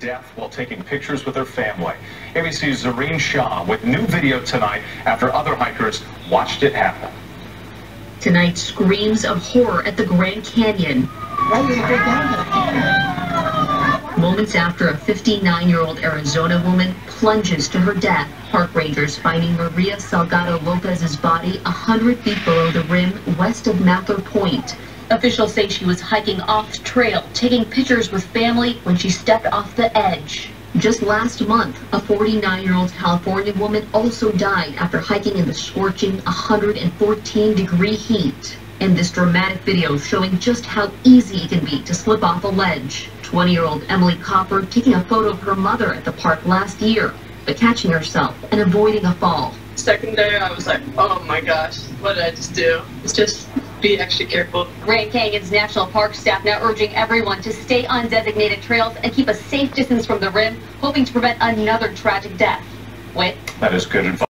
death while taking pictures with her family. ABC's Zohreen Shah with new video tonight after other hikers watched it happen. Tonight, screams of horror at the Grand Canyon. Moments after a 59-year-old Arizona woman plunges to her death, park rangers finding Maria Salgado Lopez's body 100 feet below the rim west of Mather Point. Officials say she was hiking off trail, taking pictures with family when she stepped off the edge. Just last month, a 49-year-old California woman also died after hiking in the scorching 114-degree heat. And this dramatic video showing just how easy it can be to slip off a ledge. 20-year-old Emily Copper taking a photo of her mother at the park last year, but catching herself and avoiding a fall. Second day, I was like, oh my gosh, what did I just do? It's just be extra careful. Grand Canyon's National Park staff now urging everyone to stay on designated trails and keep a safe distance from the rim, hoping to prevent another tragic death. Wait. That is good advice.